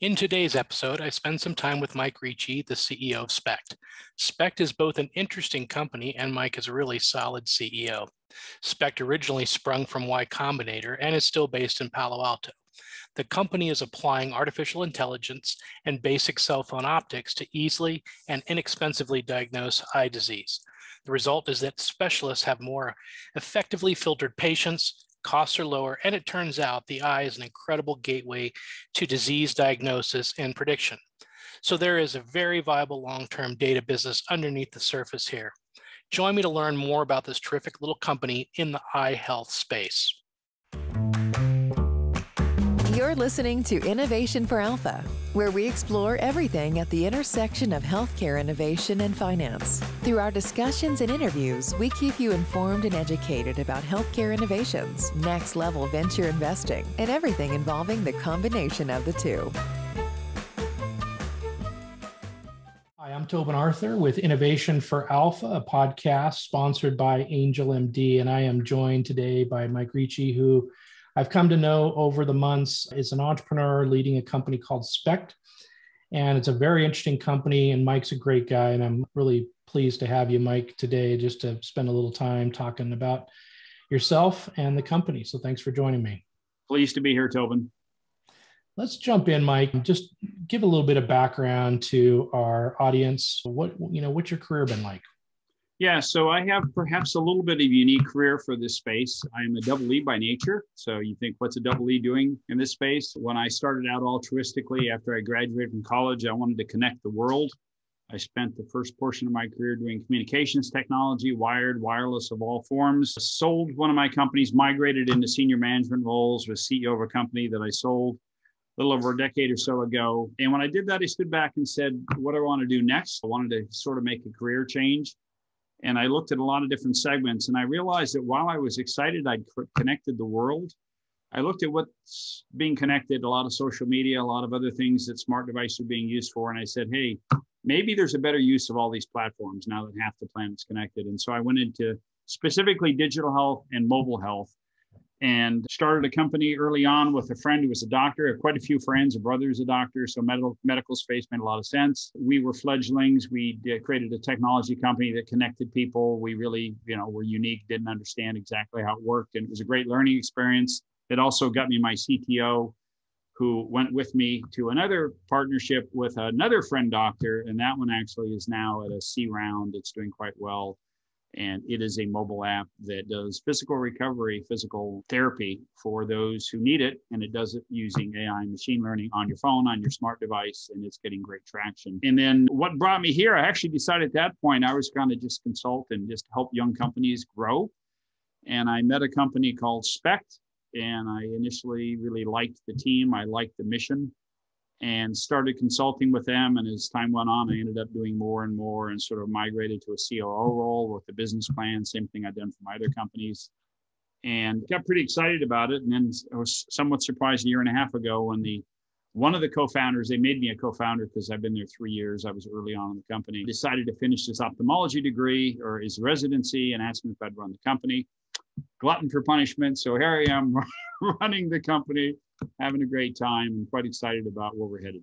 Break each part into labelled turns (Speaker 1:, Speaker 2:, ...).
Speaker 1: In today's episode, I spend some time with Mike Ricci, the CEO of SPECT. SPECT is both an interesting company and Mike is a really solid CEO. SPECT originally sprung from Y Combinator and is still based in Palo Alto. The company is applying artificial intelligence and basic cell phone optics to easily and inexpensively diagnose eye disease. The result is that specialists have more effectively filtered patients, costs are lower, and it turns out the eye is an incredible gateway to disease diagnosis and prediction. So there is a very viable long-term data business underneath the surface here. Join me to learn more about this terrific little company in the eye health space.
Speaker 2: You're listening to Innovation for Alpha, where we explore everything at the intersection of healthcare innovation and finance. Through our discussions and interviews, we keep you informed and educated about healthcare innovations, next level venture investing, and everything involving the combination of the two.
Speaker 1: Hi, I'm Tobin Arthur with Innovation for Alpha, a podcast sponsored by Angel MD, and I am joined today by Mike Ricci, who I've come to know over the months is an entrepreneur leading a company called Spect. And it's a very interesting company. And Mike's a great guy. And I'm really pleased to have you, Mike, today just to spend a little time talking about yourself and the company. So thanks for joining me.
Speaker 3: Pleased to be here, Tobin.
Speaker 1: Let's jump in, Mike. Just give a little bit of background to our audience. What you know, what's your career been like?
Speaker 3: Yeah, so I have perhaps a little bit of unique career for this space. I'm a double E by nature. So you think, what's a double E doing in this space? When I started out altruistically after I graduated from college, I wanted to connect the world. I spent the first portion of my career doing communications technology, wired, wireless of all forms. Sold one of my companies, migrated into senior management roles, was CEO of a company that I sold a little over a decade or so ago. And when I did that, I stood back and said, what do I want to do next? I wanted to sort of make a career change and I looked at a lot of different segments and I realized that while I was excited I'd connected the world, I looked at what's being connected, a lot of social media, a lot of other things that smart devices are being used for. And I said, hey, maybe there's a better use of all these platforms now that half the planet's connected. And so I went into specifically digital health and mobile health and started a company early on with a friend who was a doctor. Have quite a few friends. A brother is a doctor, so medical medical space made a lot of sense. We were fledglings. We did, created a technology company that connected people. We really, you know, were unique. Didn't understand exactly how it worked, and it was a great learning experience. It also got me my CTO, who went with me to another partnership with another friend doctor, and that one actually is now at a C round. It's doing quite well and it is a mobile app that does physical recovery, physical therapy for those who need it. And it does it using AI and machine learning on your phone, on your smart device, and it's getting great traction. And then what brought me here, I actually decided at that point I was going to just consult and just help young companies grow. And I met a company called Spect, and I initially really liked the team. I liked the mission and started consulting with them. And as time went on, I ended up doing more and more and sort of migrated to a COO role with the business plan, same thing I'd done for my other companies. And got pretty excited about it. And then I was somewhat surprised a year and a half ago when the one of the co-founders, they made me a co-founder because I've been there three years. I was early on in the company. Decided to finish his ophthalmology degree or his residency and asked me if I'd run the company. Glutton for punishment. So here I am running the company having a great time and quite excited about where we're headed.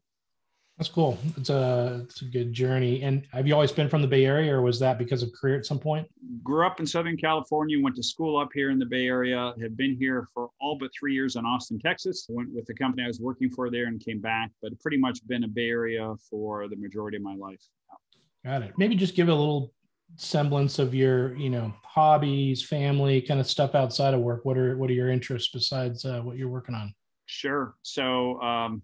Speaker 1: That's cool. It's a it's a good journey. And have you always been from the Bay Area, or was that because of career at some point?
Speaker 3: Grew up in Southern California. Went to school up here in the Bay Area. Have been here for all but three years in Austin, Texas. Went with the company I was working for there and came back. But pretty much been a Bay Area for the majority of my life.
Speaker 1: Got it. Maybe just give a little semblance of your you know hobbies, family, kind of stuff outside of work. What are what are your interests besides uh, what you're working on?
Speaker 3: Sure. So, um,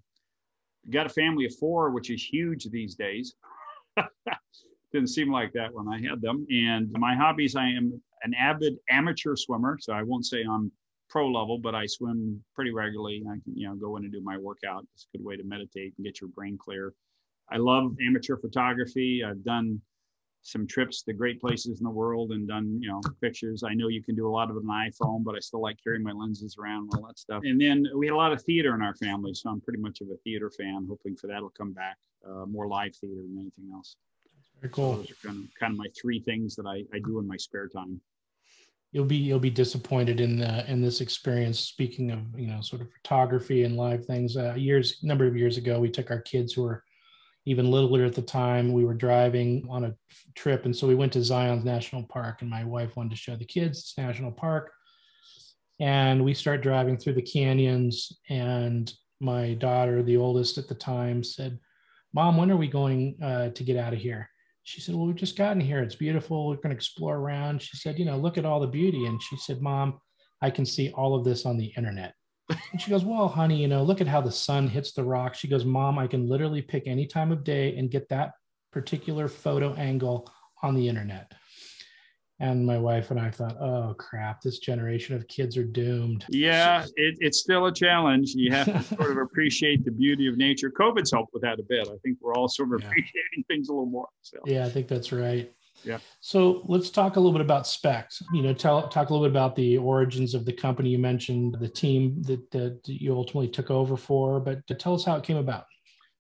Speaker 3: got a family of four, which is huge these days. Didn't seem like that when I had them. And my hobbies, I am an avid amateur swimmer. So I won't say I'm pro level, but I swim pretty regularly. I can, you know, go in and do my workout. It's a good way to meditate and get your brain clear. I love amateur photography. I've done some trips to great places in the world and done, you know, pictures. I know you can do a lot of it on iPhone, but I still like carrying my lenses around and all that stuff. And then we had a lot of theater in our family, so I'm pretty much of a theater fan, hoping for that'll come back, uh, more live theater than anything else.
Speaker 1: Very cool.
Speaker 3: So those are kind of, kind of my three things that I, I do in my spare time.
Speaker 1: you'll be you'll be disappointed in the in this experience. Speaking of you know sort of photography and live things, uh, years number of years ago, we took our kids who were even littler at the time. We were driving on a trip, and so we went to Zion's National Park, and my wife wanted to show the kids this national park. And we start driving through the canyons, and my daughter, the oldest at the time, said, "Mom, when are we going uh, to get out of here?" she said, Well, we've just gotten here. It's beautiful. We're going to explore around. She said, You know, look at all the beauty. And she said, Mom, I can see all of this on the internet. And she goes, Well, honey, you know, look at how the sun hits the rock. She goes, Mom, I can literally pick any time of day and get that particular photo angle on the internet. And my wife and I thought, oh crap, this generation of kids are doomed.
Speaker 3: Yeah, it, it's still a challenge. You have to sort of appreciate the beauty of nature. COVID's helped with that a bit. I think we're all sort of yeah. appreciating things a little more. So.
Speaker 1: Yeah, I think that's right.
Speaker 3: Yeah.
Speaker 1: So let's talk a little bit about Spect. You know, tell talk a little bit about the origins of the company. You mentioned the team that, that you ultimately took over for, but tell us how it came about.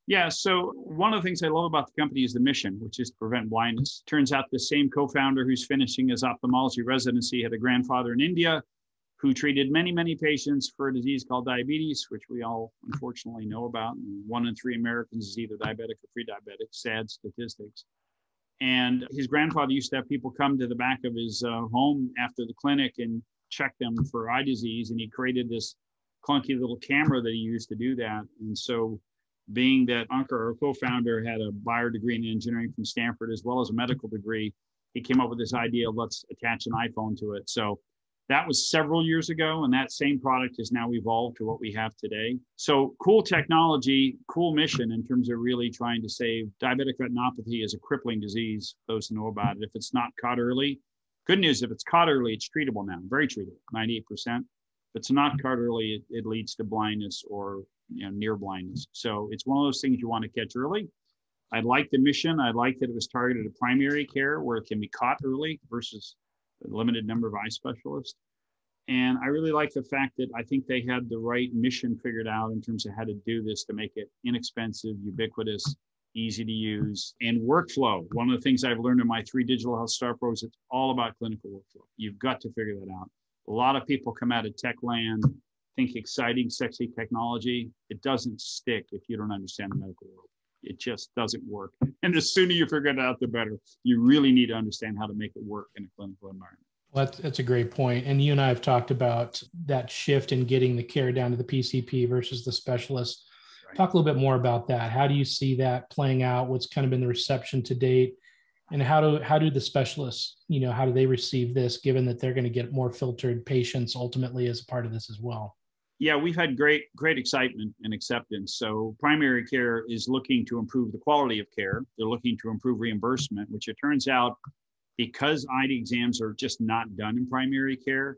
Speaker 3: Yeah, so one of the things I love about the company is the mission, which is to prevent blindness. Turns out the same co founder who's finishing his ophthalmology residency had a grandfather in India who treated many, many patients for a disease called diabetes, which we all unfortunately know about. And one in three Americans is either diabetic or pre diabetic, sad statistics. And his grandfather used to have people come to the back of his uh, home after the clinic and check them for eye disease. And he created this clunky little camera that he used to do that. And so being that Ankur, our co-founder, had a bio degree in engineering from Stanford as well as a medical degree, he came up with this idea let's attach an iPhone to it. So that was several years ago, and that same product has now evolved to what we have today. So cool technology, cool mission in terms of really trying to save diabetic retinopathy is a crippling disease. Those who know about it, if it's not caught early, good news if it's caught early, it's treatable now, very treatable, 98%. If it's not caught early, it, it leads to blindness or you know, near blindness. So it's one of those things you want to catch early. I like the mission. I like that it was targeted at primary care where it can be caught early versus limited number of eye specialists. And I really like the fact that I think they had the right mission figured out in terms of how to do this to make it inexpensive, ubiquitous, easy to use, and workflow. One of the things I've learned in my three digital health star pros, it's all about clinical workflow. You've got to figure that out. A lot of people come out of tech land think exciting, sexy technology, it doesn't stick if you don't understand the medical world. It just doesn't work. And the sooner you figure it out, the better. You really need to understand how to make it work in a clinical environment.
Speaker 1: Well, that's, that's a great point. And you and I have talked about that shift in getting the care down to the PCP versus the specialist. Right. Talk a little bit more about that. How do you see that playing out? What's kind of been the reception to date? And how do how do the specialists, you know, how do they receive this given that they're going to get more filtered patients ultimately as a part of this as well?
Speaker 3: Yeah, we've had great great excitement and acceptance. So primary care is looking to improve the quality of care. They're looking to improve reimbursement, which it turns out because ID exams are just not done in primary care,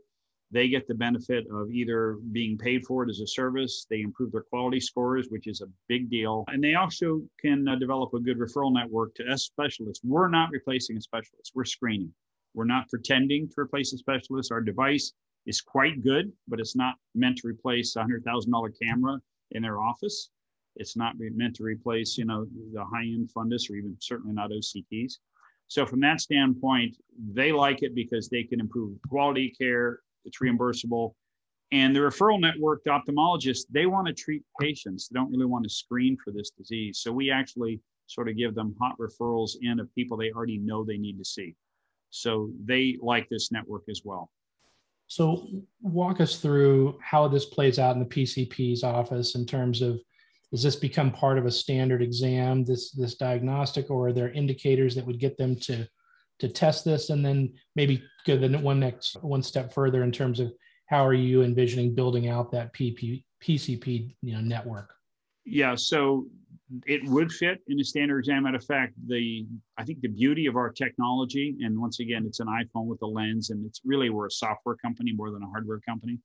Speaker 3: they get the benefit of either being paid for it as a service, they improve their quality scores, which is a big deal, and they also can uh, develop a good referral network to S specialists. We're not replacing a specialist, we're screening. We're not pretending to replace a specialist. Our device is quite good, but it's not meant to replace a hundred thousand dollar camera in their office. It's not meant to replace, you know, the high-end fundus or even certainly not OCTs. So from that standpoint, they like it because they can improve quality care. It's reimbursable. And the referral network, the ophthalmologists, they want to treat patients. They don't really want to screen for this disease. So we actually sort of give them hot referrals in of people they already know they need to see. So they like this network as well.
Speaker 1: So, walk us through how this plays out in the PCP's office in terms of does this become part of a standard exam, this this diagnostic, or are there indicators that would get them to to test this, and then maybe go the one next one step further in terms of how are you envisioning building out that PP, PCP you know network?
Speaker 3: Yeah, so it would fit in a standard exam. Matter of fact, the I think the beauty of our technology, and once again, it's an iPhone with a lens, and it's really we're a software company more than a hardware company.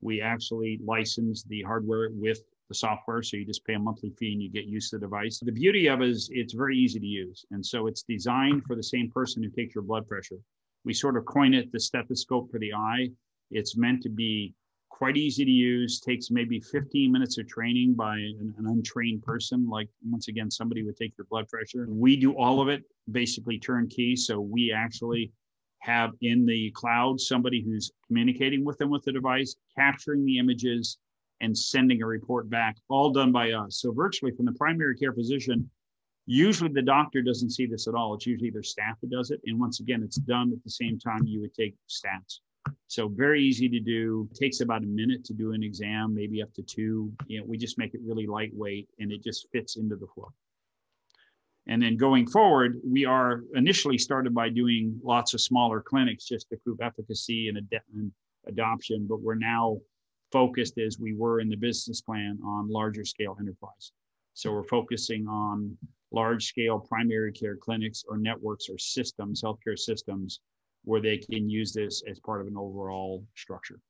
Speaker 3: We actually license the hardware with the software, so you just pay a monthly fee and you get used to the device. The beauty of it is it's very easy to use, and so it's designed for the same person who takes your blood pressure. We sort of coin it the stethoscope for the eye. It's meant to be quite easy to use, takes maybe 15 minutes of training by an, an, untrained person. Like, once again, somebody would take your blood pressure. We do all of it basically turnkey. So we actually have in the cloud somebody who's communicating with them with the device, capturing the images, and sending a report back, all done by us. So virtually from the primary care physician, usually the doctor doesn't see this at all. It's usually their staff that does it. And once again, it's done at the same time you would take stats. So very easy to do. Takes about a minute to do an exam, maybe up to two. You know, we just make it really lightweight and it just fits into the flow. And then going forward, we are initially started by doing lots of smaller clinics just to prove efficacy and, ad- and adoption, but we're now focused as we were in the business plan on larger scale enterprise. So we're focusing on large scale primary care clinics or networks or systems, healthcare systems, where they can use this as part of an overall structure.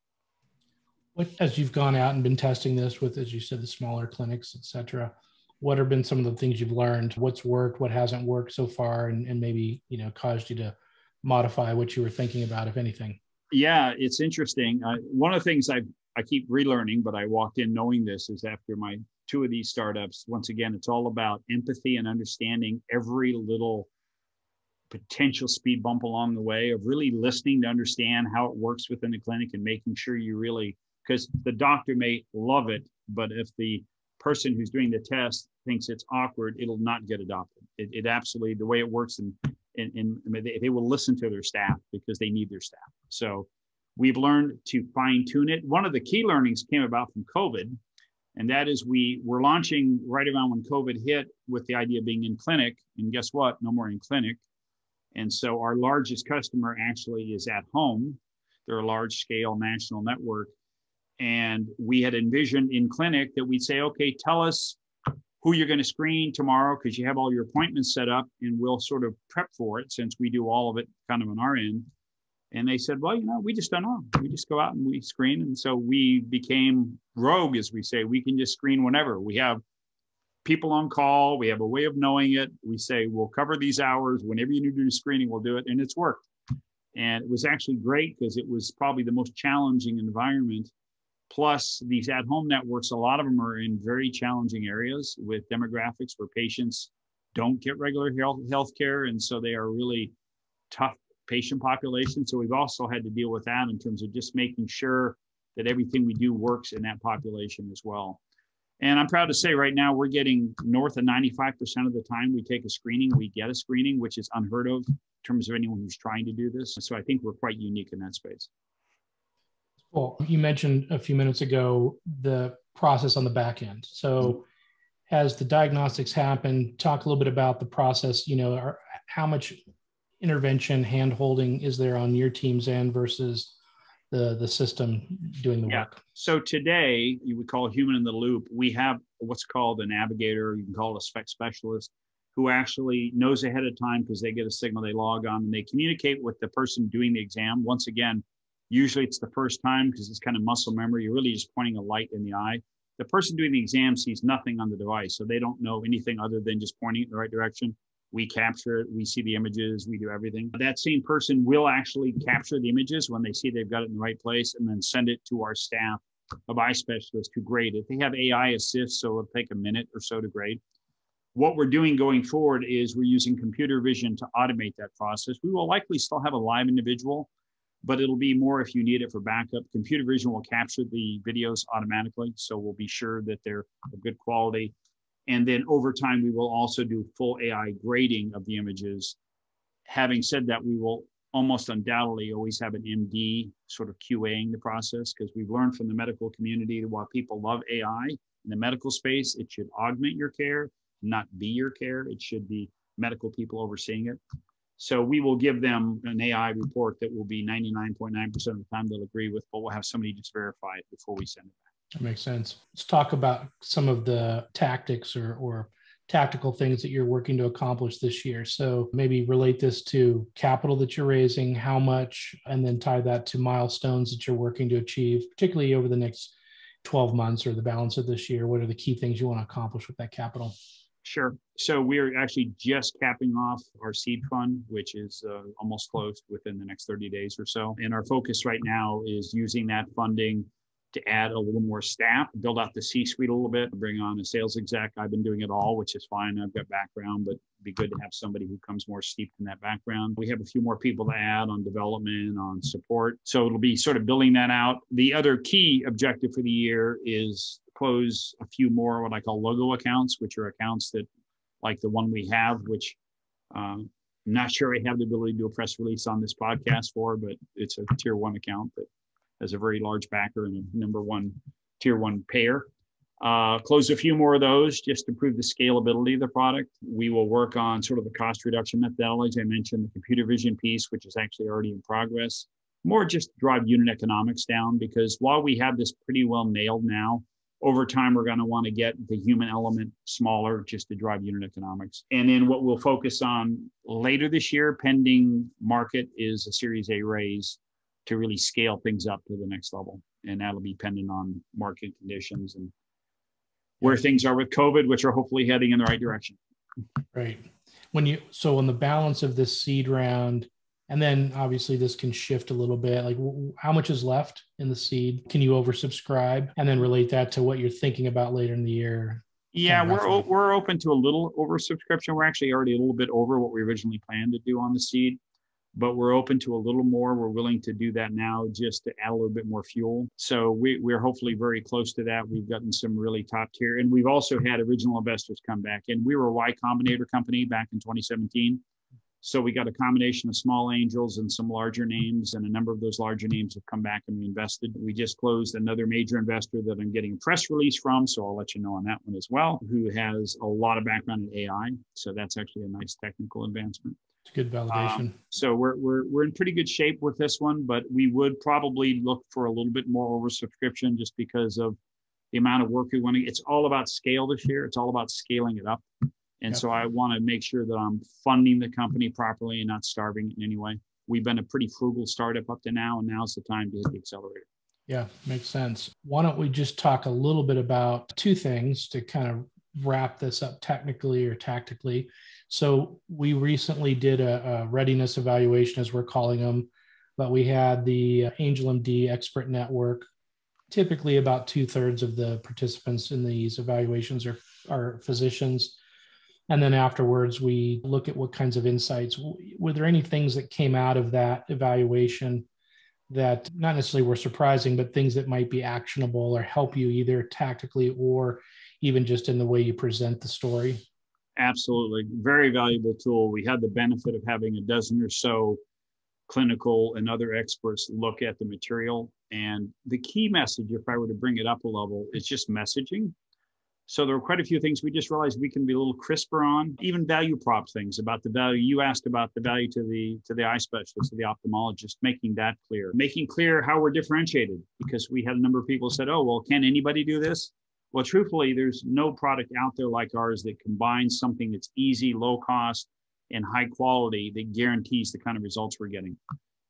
Speaker 1: What, as you've gone out and been testing this with, as you said, the smaller clinics, et cetera, what have been some of the things you've learned? What's worked what hasn't worked so far and, and maybe you know caused you to modify what you were thinking about if anything?
Speaker 3: Yeah it's interesting. Uh, one of the things i i keep relearning but i walked in knowing this is after my two of these startups once again it's all about empathy and understanding every little potential speed bump along the way of really listening to understand how it works within the clinic and making sure you really because the doctor may love it but if the person who's doing the test thinks it's awkward, it'll not get adopted. It, it absolutely, the way it works, and, and, they, they will listen to their staff because they need their staff. So we've learned to fine tune it. One of the key learnings came about from COVID, and that is we were launching right around when COVID hit with the idea of being in clinic. And guess what? No more in clinic. And so our largest customer actually is at home. They're a large scale national network. And we had envisioned in clinic that we'd say, okay, tell us who you're going to screen tomorrow because you have all your appointments set up and we'll sort of prep for it since we do all of it kind of on our end. And they said, well, you know, we just don't know. We just go out and we screen. And so we became rogue, as we say. We can just screen whenever. We have people on call. We have a way of knowing it. We say, we'll cover these hours. Whenever you need to do screening, we'll do it. And it's worked. And it was actually great because it was probably the most challenging environment Plus, these at home networks, a lot of them are in very challenging areas with demographics where patients don't get regular health care. And so they are really tough patient population. So we've also had to deal with that in terms of just making sure that everything we do works in that population as well. And I'm proud to say right now we're getting north of 95% of the time we take a screening, we get a screening, which is unheard of in terms of anyone who's trying to do this. So I think we're quite unique in that space.
Speaker 1: Well, you mentioned a few minutes ago the process on the back end. So, as the diagnostics happen, talk a little bit about the process. You know, how much intervention, hand holding is there on your team's end versus the the system doing the yeah. work?
Speaker 3: So today, you would call human in the loop. We have what's called a navigator. You can call it a spec specialist who actually knows ahead of time because they get a signal, they log on, and they communicate with the person doing the exam. Once again, Usually it's the first time because it's kind of muscle memory. You're really just pointing a light in the eye. The person doing the exam sees nothing on the device, so they don't know anything other than just pointing in the right direction. We capture it, we see the images, we do everything. That same person will actually capture the images when they see they've got it in the right place and then send it to our staff of eye specialists to grade it. They have AI assist, so it'll take a minute or so to grade. What we're doing going forward is we're using computer vision to automate that process. We will likely still have a live individual but it'll be more if you need it for backup. Computer vision will capture the videos automatically, so we'll be sure that they're of good quality. And then over time, we will also do full AI grading of the images. Having said that, we will almost undoubtedly always have an MD sort of QAing the process because we've learned from the medical community that while people love AI in the medical space, it should augment your care, not be your care. It should be medical people overseeing it. So we will give them an AI report that will be 99.9% of the time they'll agree with, but we'll have somebody just verify it before we send it.
Speaker 1: That makes sense. Let's talk about some of the tactics or, or tactical things that you're working to accomplish this year. So maybe relate this to capital that you're raising, how much, and then tie that to milestones that you're working to achieve, particularly over the next 12 months or the balance of this year. What are the key things you want to accomplish with that capital?
Speaker 3: Sure. So we're actually just capping off our seed fund, which is uh, almost closed within the next 30 days or so. And our focus right now is using that funding to add a little more staff, build out the C-suite a little bit, bring on a sales exec. I've been doing it all, which is fine. I've got background, but it'd be good to have somebody who comes more steeped in that background. We have a few more people to add on development, on support. So it'll be sort of building that out. The other key objective for the year is close a few more what I call logo accounts, which are accounts that like the one we have, which um, I'm not sure I have the ability to do a press release on this podcast for, but it's a tier one account that has a very large backer and a number one tier one payer. Uh, close a few more of those just to prove the scalability of the product. We will work on sort of the cost reduction methodology. I mentioned the computer vision piece, which is actually already in progress. More just to drive unit economics down because while we have this pretty well nailed now, over time we're going to want to get the human element smaller just to drive unit economics and then what we'll focus on later this year pending market is a series a raise to really scale things up to the next level and that'll be pending on market conditions and where things are with covid which are hopefully heading in the right direction
Speaker 1: right when you so on the balance of this seed round and then obviously this can shift a little bit. Like how much is left in the seed? Can you oversubscribe and then relate that to what you're thinking about later in the year?
Speaker 3: Yeah, we're we're open to a little oversubscription. We're actually already a little bit over what we originally planned to do on the seed, but we're open to a little more. We're willing to do that now just to add a little bit more fuel. So we, we're hopefully very close to that. We've gotten some really top tier, and we've also had original investors come back. And we were a Y Combinator company back in 2017 so we got a combination of small angels and some larger names, and a number of those larger names have come back and reinvested. We just closed another major investor that I'm getting a press release from, so I'll let you know on that one as well, who has a lot of background in AI. So that's actually a nice technical advancement.
Speaker 1: It's good validation. Um,
Speaker 3: so we're, we're, we're in pretty good shape with this one, but we would probably look for a little bit more oversubscription just because of the amount of work we want to. It's all about scale this year. It's all about scaling it up. And yep. so I want to make sure that I'm funding the company properly and not starving in any way. We've been a pretty frugal startup up to now, and now's the time to hit the accelerator.
Speaker 1: Yeah, makes sense. Why don't we just talk a little bit about two things to kind of wrap this up technically or tactically? So, we recently did a, a readiness evaluation, as we're calling them, but we had the Angel MD Expert Network. Typically, about two thirds of the participants in these evaluations are, are physicians and then afterwards, we look at what kinds of insights. Were there any things that came out of that evaluation that not necessarily were surprising, but things that might be actionable or help you either tactically or even just in the way you present the story?
Speaker 3: Absolutely. Very valuable tool. We had the benefit of having a dozen or so clinical and other experts look at the material. And the key message, if I were to bring it up a level, is just messaging. So there were quite a few things we just realized we can be a little crisper on, even value prop things about the value. You asked about the value to the to the eye specialist, to the ophthalmologist, making that clear, making clear how we're differentiated. Because we had a number of people said, "Oh, well, can anybody do this?" Well, truthfully, there's no product out there like ours that combines something that's easy, low cost, and high quality that guarantees the kind of results we're getting.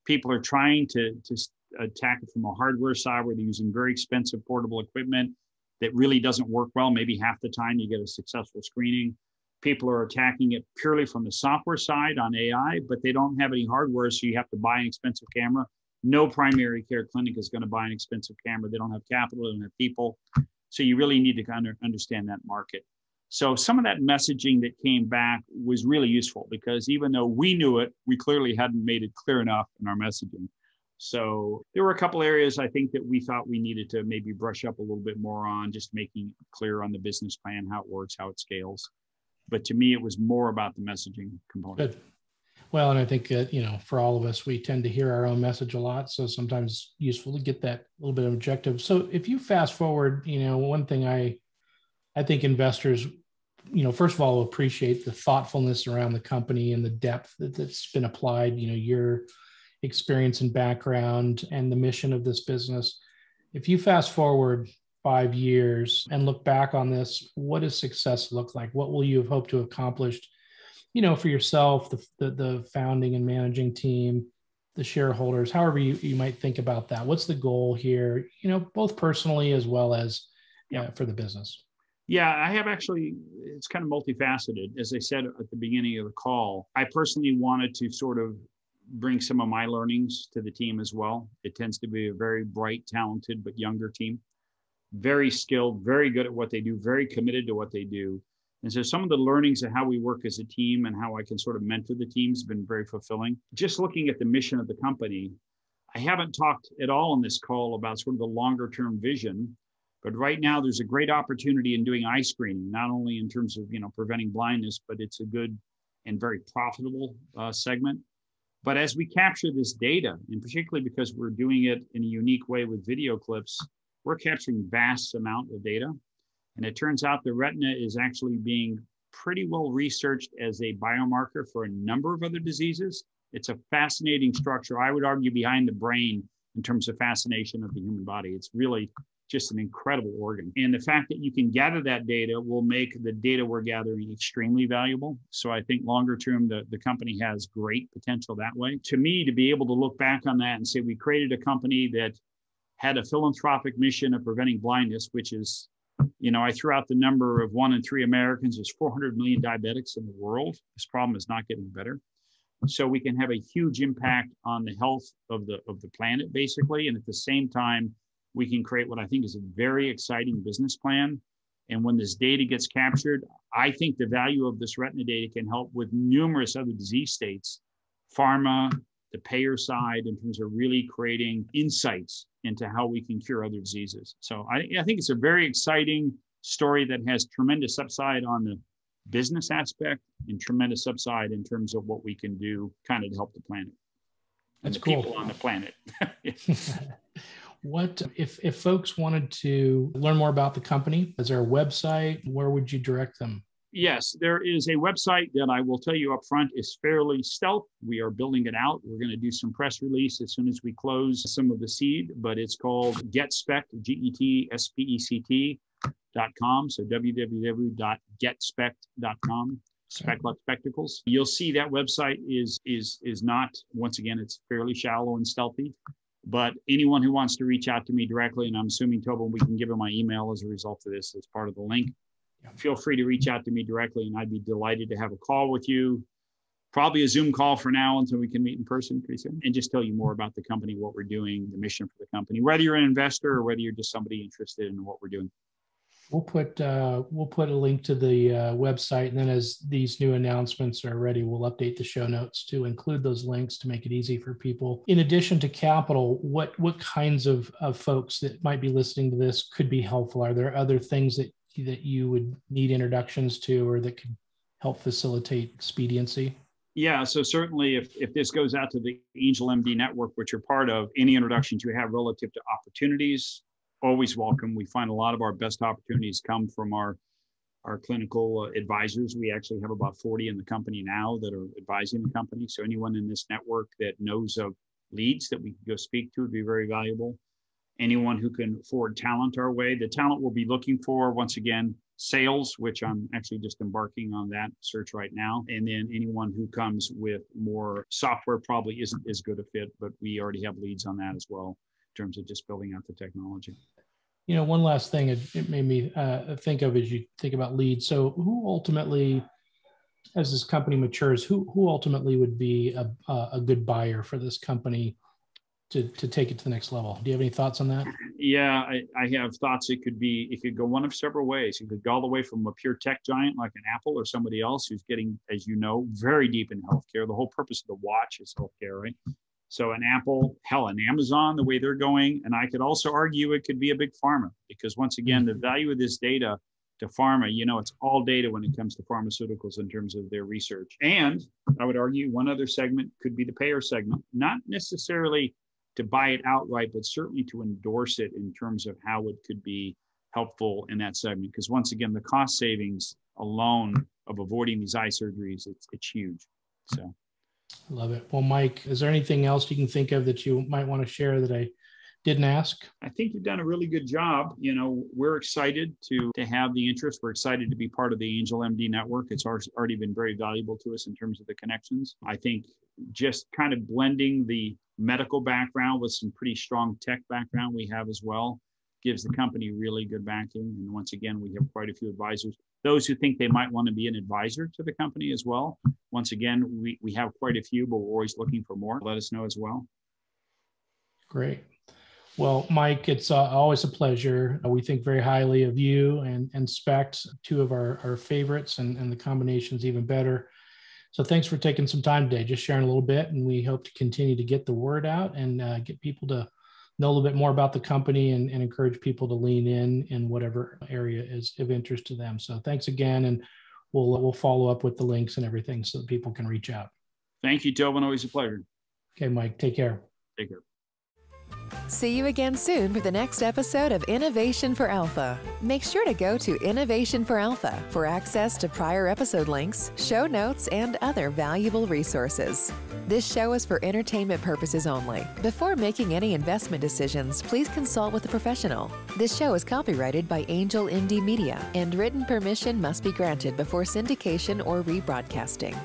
Speaker 3: People are trying to to attack it from a hardware side where they're using very expensive portable equipment that really doesn't work well. Maybe half the time you get a successful screening. People are attacking it purely from the software side on AI, but they don't have any hardware, so you have to buy an expensive camera. No primary care clinic is going to buy an expensive camera. They don't have capital, they don't have people. So you really need to understand that market. So some of that messaging that came back was really useful because even though we knew it, we clearly hadn't made it clear enough in our messaging. So there were a couple areas I think that we thought we needed to maybe brush up a little bit more on, just making clear on the business plan, how it works, how it scales. But to me, it was more about the messaging component.
Speaker 1: Good. Well, and I think that, you know, for all of us, we tend to hear our own message a lot. So sometimes useful to get that little bit of objective. So if you fast forward, you know, one thing I, I think investors, you know, first of all, appreciate the thoughtfulness around the company and the depth that, that's been applied. You know, you're experience and background and the mission of this business. If you fast forward five years and look back on this, what does success look like? What will you have hoped to accomplish, you know, for yourself, the, the, the founding and managing team, the shareholders, however you, you might think about that? What's the goal here, you know, both personally as well as yeah. Uh, for the business?
Speaker 3: Yeah, I have actually, it's kind of multifaceted. As I said at the beginning of the call, I personally wanted to sort of bring some of my learnings to the team as well. It tends to be a very bright, talented, but younger team. Very skilled, very good at what they do, very committed to what they do. And so some of the learnings of how we work as a team and how I can sort of mentor the team has been very fulfilling. Just looking at the mission of the company, I haven't talked at all in this call about sort of the longer term vision, but right now there's a great opportunity in doing eye screening, not only in terms of you know preventing blindness, but it's a good and very profitable uh, segment. But as we capture this data, and particularly because we're doing it in a unique way with video clips, we're capturing vast amount of data. And it turns out the retina is actually being pretty well researched as a biomarker for a number of other diseases. It's a fascinating structure, I would argue, behind the brain in terms of fascination of the human body. It's really just an incredible organ. And the fact that you can gather that data will make the data we're gathering extremely valuable. So I think longer term, the, the company has great potential that way. To me, to be able to look back on that and say we created a company that had a philanthropic mission of preventing blindness, which is you know, I threw out the number of one in three Americans. There's 400 million diabetics in the world. This problem is not getting better. So we can have a huge impact on the health of the of the planet, basically, and at the same time, we can create what I think is a very exciting business plan. And when this data gets captured, I think the value of this retina data can help with numerous other disease states, pharma, the payer side, in terms of really creating insights into how we can cure other diseases. So I, I think it's a very exciting story that has tremendous upside on the business aspect and tremendous upside in terms of what we can do kind of to help the planet.
Speaker 1: That's cool.
Speaker 3: People on the planet.
Speaker 1: what if if folks wanted to learn more about the company? Is there a website? Where would you direct them?
Speaker 3: Yes, there is a website that I will tell you up front is fairly stealth. We are building it out. We're going to do some press release as soon as we close some of the seed, but it's called GetSpect, G-E-T-S-P-E-C-T dot com. So www.getspect.com. Spec like spectacles. You'll see that website is is is not once again it's fairly shallow and stealthy. But anyone who wants to reach out to me directly, and I'm assuming Tobin, we can give him my email as a result of this as part of the link feel free to reach out to me directly and I'd be delighted to have a call with you. Probably a Zoom call for now until we can meet in person pretty soon and just tell you more about the company, what we're doing, the mission for the company, whether you're an investor or whether you're just somebody interested in what we're doing.
Speaker 1: We'll put uh, we'll put a link to the uh, website, and then as these new announcements are ready, we'll update the show notes to include those links to make it easy for people. In addition to capital, what what kinds of, of folks that might be listening to this could be helpful? Are there other things that that you would need introductions to or that could help facilitate expediency?
Speaker 3: Yeah, so certainly if, if this goes out to the Angel MD network, which you're part of, any introductions you have relative to opportunities, always welcome. We find a lot of our best opportunities come from our our clinical uh, advisors. We actually have about 40 in the company now that are advising the company. So anyone in this network that knows of leads that we can go speak to would be very valuable anyone who can forward talent our way. The talent we'll be looking for, once again, sales, which I'm actually just embarking on that search right now. And then anyone who comes with more software probably isn't as good a fit, but we already have leads on that as well in terms of just building out the technology.
Speaker 1: You know, one last thing it, it made me uh, think of as you think about leads. So, who ultimately, as this company matures, who who ultimately would be a, a good buyer for this company to, to take it to the next level. Do you have any thoughts on that?
Speaker 3: Yeah, I, I have thoughts. It could be, it could go one of several ways. It could go all the way from a pure tech giant like an Apple or somebody else who's getting, as you know, very deep in healthcare. The whole purpose of the watch is healthcare, right? So an Apple, hell, an Amazon, the way they're going. And I could also argue it could be a big pharma because once again, the mm-hmm. value of this data to pharma, you know, it's all data when it comes to pharmaceuticals in terms of their research. And I would argue one other segment could be the payer segment, not necessarily to buy it outright, but certainly to endorse it in terms of how it could be helpful in that segment. Because once again, the cost savings alone of avoiding these eye surgeries, it's, it's huge. So.
Speaker 1: Love it. Well, Mike, is there anything else you can think of that you might want to share that I didn't ask?
Speaker 3: I think you've done a really good job. You know, we're excited to to have the interest. We're excited to be part of the Angel MD network. It's already been very valuable to us in terms of the connections. I think just kind of blending the medical background with some pretty strong tech background we have as well gives the company really good backing. And once again, we have quite a few advisors. those who think they might want to be an advisor to the company as well. Once again, we, we have quite a few, but we're always looking for more. Let us know as well.
Speaker 1: Great. Well, Mike, it's uh, always a pleasure. We think very highly of you and, and two of our, our favorites, and, and the combination's even better. So thanks for taking some time today, just sharing a little bit. And we hope to continue to get the word out and uh, get people to know a little bit more about the company and, and encourage people to lean in in whatever area is of interest to them. So thanks again. And we'll, we'll follow up with the links and everything so that people can reach out.
Speaker 3: Thank you, Tobin. Always a pleasure.
Speaker 1: Okay, Mike, take care.
Speaker 3: Take care.
Speaker 2: See you again soon for the next episode of Innovation for Alpha. Make sure to go to Innovation for Alpha for access to prior episode links, show notes, and other valuable resources. This show is for entertainment purposes only. Before making any investment decisions, please consult with a professional. This show is copyrighted by Angel MD Media, and written permission must be granted before syndication or rebroadcasting.